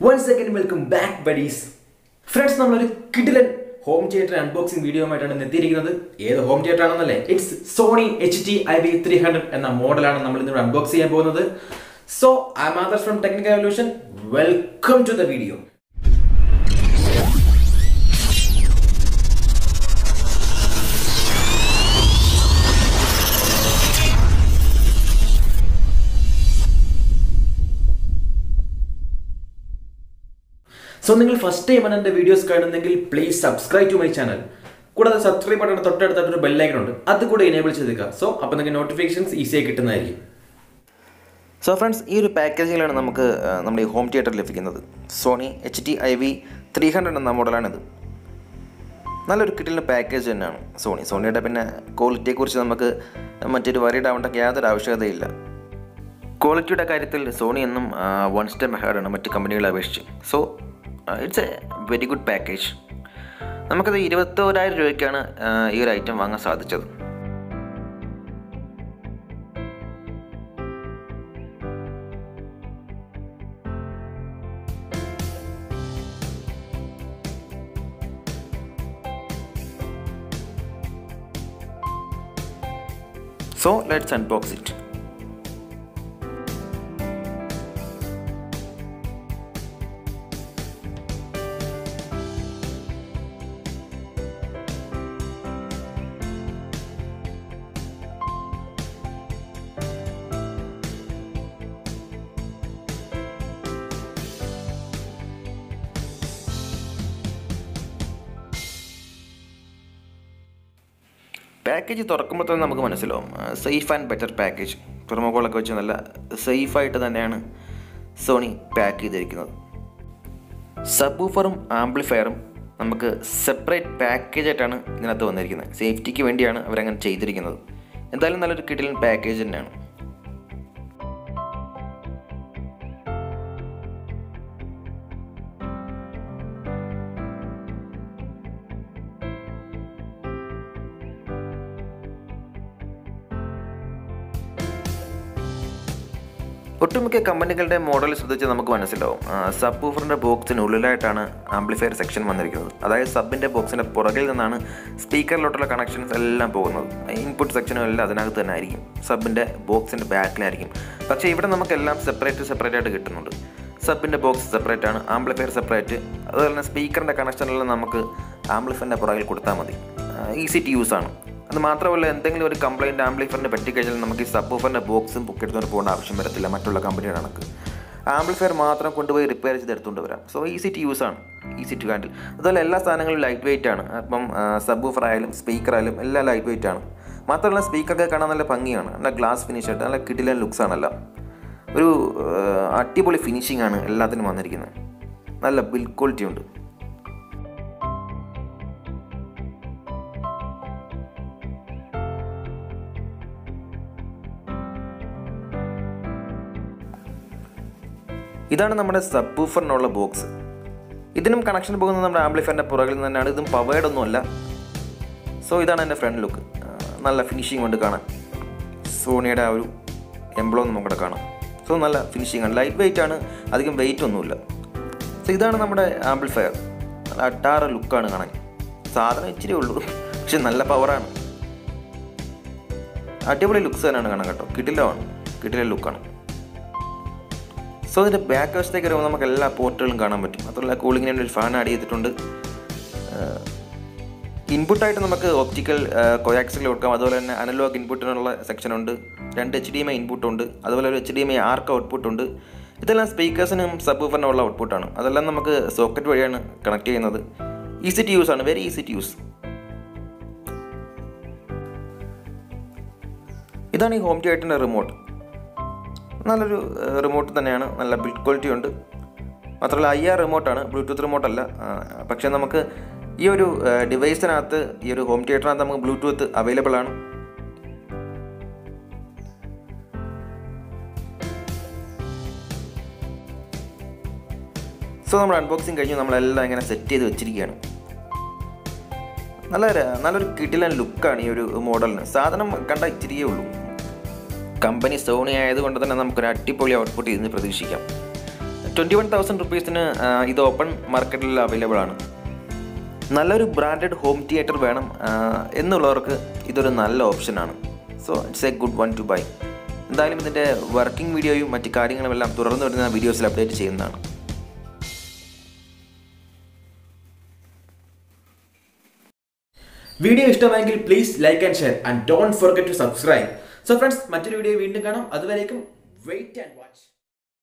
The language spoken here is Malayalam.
One second welcome back buddies friends നമ്മളൊരു കിഡിലൻ ഹോം തിയേറ്റർ അൺബോക്സിംഗ് വീഡിയോയുമായിട്ടാണ് ഇന്ന് എത്തിയിരിക്കുന്നത് ഏത് home theatre ആണെന്നല്ലേ? It's Sony H T I V three hundred എന്ന മോഡലാണ് നമ്മൾ ഇന്നിവിടെ അൺബോക്സ് ചെയ്യാൻ പോകുന്നത്. So I mother from technical revolution welcome to the video so നിങ്ങൾ ഫസ്റ്റ് ടൈമാണ് എന്റെ വീഡിയോസ് കാണുന്നെങ്കിൽ please subscribe to my channel കൂടാതെ സബ്സ്ക്രൈബ് ബട്ടൺ തൊട്ടടുത്തായിട്ട് ഒരു ബെല്ലൈക്കൺ ഉണ്ട്. അത് കൂടെ എനേബിൾ ചെയ്തേക്കുക. സോ അപ്പോൾ നിങ്ങൾക്ക് നോട്ടിഫിക്കേഷൻസ് ഈസിയായി കിട്ടുന്നതായിരിക്കും. സോ ഫ്രണ്ട്സ് ഈ ഒരു പാക്കേജിലാണ് നമുക്ക് നമ്മുടെ ഈ ഹോം തിയേറ്റർ ലഭിക്കുന്നത്. Sony H T I V three hundred എന്ന മോഡലാണിത് നല്ലൊരു കിട്ടിലിന് പാക്കേജ് തന്നെയാണ് സോണി സോണിയുടെ പിന്നെ ക്വാളിറ്റിയെക്കുറിച്ച് നമുക്ക് മറ്റൊരു വറീഡ് ആവേണ്ട യാതൊരു ആവശ്യകതയില്ല. ക്വാളിറ്റിയുടെ കാര്യത്തിൽ സോണി എന്നും വൺ സ്റ്റെപ്പ് മെഹാഡാണ് മറ്റ് കമ്പനികളെ അപേക്ഷിച്ച്. So it's a very good package നമുക്കത് ഇരുപത്തോരായിരം രൂപയ്ക്കാണ് ഈ ഒരു ഐറ്റം വാങ്ങാൻ സാധിച്ചത്. So let's unbox it package തുറക്കുമ്പോൾ തന്നെ നമുക്ക് മനസ്സിലാവും. സേഫ് ആൻഡ് ബെറ്റർ പാക്കേജ് പ്രൊമോകോളൊക്കെ വെച്ച് നല്ല സേഫായിട്ട് തന്നെയാണ് സോണി പാക്ക് ചെയ്തിരിക്കുന്നത്. സബ്ബൂഫറും ആംപ്ലിഫയറും നമുക്ക് സെപ്പറേറ്റ് പാക്കേജായിട്ടാണ് ഇതിനകത്ത് വന്നിരിക്കുന്നത്. സേഫ്റ്റിക്ക് വേണ്ടിയാണ് അവരങ്ങനെ ചെയ്തിരിക്കുന്നത്. എന്തായാലും നല്ലൊരു കിടിലൻ പാക്കേജ് തന്നെയാണ്. ഒട്ടുമിക്ക കമ്പനികളുടെ മോഡൽ ശ്രദ്ധിച്ച് നമുക്ക് മനസ്സിലാവും. സബ് ബൂഫറിന്റെ ബോക്സിനുള്ളിലായിട്ടാണ് ആംപ്ലിഫയർ സെക്ഷൻ വന്നിരിക്കുന്നത്. അതായത് സബിന്റെ ബോക്സിന്റെ പുറകിൽ നിന്നാണ് സ്പീക്കറിലോട്ടുള്ള കണക്ഷൻസ് എല്ലാം പോകുന്നത്. ഇൻപുട്ട് സെക്ഷനും എല്ലാം അതിനകത്ത് തന്നെ ആയിരിക്കും. സബിന്റെ ബോക്സിന്റെ ബാക്കിലായിരിക്കും. പക്ഷേ ഇവിടെ നമുക്കെല്ലാം സെപ്പറേറ്റ് സെപ്പറേറ്റ് ആയിട്ട് കിട്ടുന്നുണ്ട്. സബിന്റെ ബോക്സ് സെപ്പറേറ്റ് ആണ് ആംപ്ലിഫയർ സെപ്പറേറ്റ്. അതുപോലെ തന്നെ സ്പീക്കറിന്റെ കണക്ഷനെല്ലാം നമുക്ക് ആംപ്ലിഫയറിന്റെ പുറകിൽ കൊടുത്താൽ മതി. ഈസി ടു യൂസ് ആണ്. മാത്രമല്ല എന്തെങ്കിലും ഒരു കംപ്ലൈന്റ് ആംപ്ലിഫയറിന് പറ്റിക്കഴിഞ്ഞാൽ നമുക്ക് ഈ സബ് ഓഫറിന്റെ ബോക്സും ബുക്ക് എടുത്തുകൊണ്ട് പോകേണ്ട ആവശ്യം വരത്തില്ല. മറ്റുള്ള കമ്പനിയുടെ കണക്ക്. ആംപ്ലിഫയർ മാത്രം കൊണ്ടുപോയി റിപ്പയർ ചെയ്ത് എടുത്തുകൊണ്ട് വരാം. സോ ഈസി ടു യൂസ് ആണ്. ഈസി ടു ഹാൻഡിൽ അതുപോലെ എല്ലാ സാധനങ്ങളും ലൈറ്റ് വെയിറ്റ് ആണ്. അപ്പം സബ് ഓഫർ ആയാലും സ്പീക്കർ ആയാലും എല്ലാം ലൈറ്റ് വെയിറ്റ് ആണ്. മാത്രമല്ല സ്പീക്കറൊക്കെ കാണാൻ നല്ല ഭംഗിയാണ്. നല്ല ഗ്ലാസ് ഫിനിഷ് ആയിട്ട് നല്ല കിടിലൻ ലുക്സ് ആണല്ലോ. ഒരു അടിപൊളി ഫിനിഷിംഗ് ആണ് എല്ലാത്തിനും വന്നിരിക്കുന്നത്. നല്ല ബിൽഡ് ക്വാളിറ്റി ഉണ്ട്. ഇതാണ് നമ്മുടെ സബ് ബൂഫറിനുള്ള ബോക്സ് ഇതിനും കണക്ഷൻ പോകുന്നത് നമ്മുടെ ആംപ്ലിഫയറിന്റെ പുറകിൽ നിന്ന് തന്നെയാണ്. ഇതും പവേഡ് ഒന്നുമല്ല സോ ഇതാണ് എന്റെ ഫ്രണ്ട് ലുക്ക് നല്ല ഫിനിഷിംഗ് കൊണ്ട് കാണാൻ. സോണിയുടെ ആ ഒരു നമുക്ക് നമുക്കിവിടെ കാണാം. സോ നല്ല ഫിനിഷിംഗ് ആണ്. ലൈറ്റ് വെയിറ്റ് ആണ്. അധികം വെയിറ്റ് ഒന്നുമില്ല. സോ ഇതാണ് നമ്മുടെ ആംപ്ലിഫയർ നല്ല അട്ടാറ ലുക്കാണ് കാണാൻ. സാധനം ഇച്ചിരി ഉള്ളൂ. പക്ഷെ നല്ല പവറാണ് അടിപൊളി ലുക്ക്സ് തന്നെയാണ് കാണാൻ കേട്ടോ. കിട്ടില്ല കിട്ടിലെ ലുക്കാണ് സോ ഇതിന്റെ ബാക്ക് വശത്തേക്ക് വരുമ്പോൾ നമുക്ക് എല്ലാ പോർട്ടുകളും കാണാൻ പറ്റും. മാത്രമല്ല കൂളിങ്ങിന് വേണ്ടി ഒരു ഫാൻ ആഡ് ചെയ്തിട്ടുണ്ട്. ഇൻപുട്ടായിട്ട് നമുക്ക് ഒപ്റ്റിക്കൽ കൊയാക്സിൽ കൊടുക്കാം. അതുപോലെ തന്നെ അനലോഗ് ഇൻപുട്ടിനുള്ള സെക്ഷൻ ഉണ്ട്. രണ്ട് H D M I input ഉണ്ട്. അതുപോലെ ഒരു H D M I ARC output ഉണ്ട്. ഇതെല്ലാം സ്പീക്കേഴ്സിനും സബ് ഉള്ള ഔട്ട്പുട്ടാണ് അതെല്ലാം നമുക്ക് സോക്കറ്റ് വഴിയാണ് കണക്ട് ചെയ്യുന്നത്. ഈസി ടു യൂസ് ആണ്. വെരി ഈസി ടു യൂസ് ഇതാണ് ഈ ഹോം തിയേറ്ററിന്റെ റിമോട്ട് നല്ലൊരു റിമോട്ട് തന്നെയാണ്. നല്ല ബിൽഡ് ക്വാളിറ്റി ഉണ്ട്. മാത്രമല്ല ഐ ആർ റിമോട്ടാണ് ബ്ലൂടൂത്ത് റിമോട്ടല്ല പക്ഷേ നമുക്ക് ഈ ഒരു ഡിവൈസിനകത്ത് ഈ ഒരു ഹോം തിയേറ്ററിനകത്ത് നമുക്ക് ബ്ലൂടൂത്ത് അവൈലബിൾ ആണ്. സോ നമ്മൾ അൺബോക്സിങ് കഴിഞ്ഞു. നമ്മളെല്ലാം ഇങ്ങനെ സെറ്റ് ചെയ്ത് വെച്ചിരിക്കുകയാണ്. നല്ല നല്ലൊരു കിടിലൻ ലുക്കാണ് ഈ ഒരു മോഡലിന് സാധനം കണ്ട ഇച്ചിരിയേ ഉള്ളൂ. കമ്പനി സോണി ആയതുകൊണ്ട് തന്നെ നമുക്കൊരു അടിപൊളി ഔട്ട്പുട്ട് ഇതിന് പ്രതീക്ഷിക്കാം. ട്വന്റി വൺ തൗസൻഡ് റുപ്പീസിന് ഇത് ഓപ്പൺ മാർക്കറ്റിൽ അവൈലബിൾ ആണ്. നല്ലൊരു ബ്രാൻഡഡ് ഹോം തിയേറ്റർ വേണം എന്നുള്ളവർക്ക് ഇതൊരു നല്ല ഓപ്ഷനാണ് so it's a good one to buy എന്തായാലും ഇതിന്റെ വർക്കിംഗ് വീഡിയോയും മറ്റു കാര്യങ്ങളും എല്ലാം തുടർന്ന് വരുന്ന വീഡിയോസിൽ അപ്ഡേറ്റ് ചെയ്യുന്നതാണ്. വീഡിയോ ഇഷ്ടമായെങ്കിൽ please like and share and don't forget to subscribe so friends മറ്റൊരു വീഡിയോ വീണ്ടും കാണാം. അതുവരേക്കും വെയിറ്റ് ആൻഡ് വാച്ച്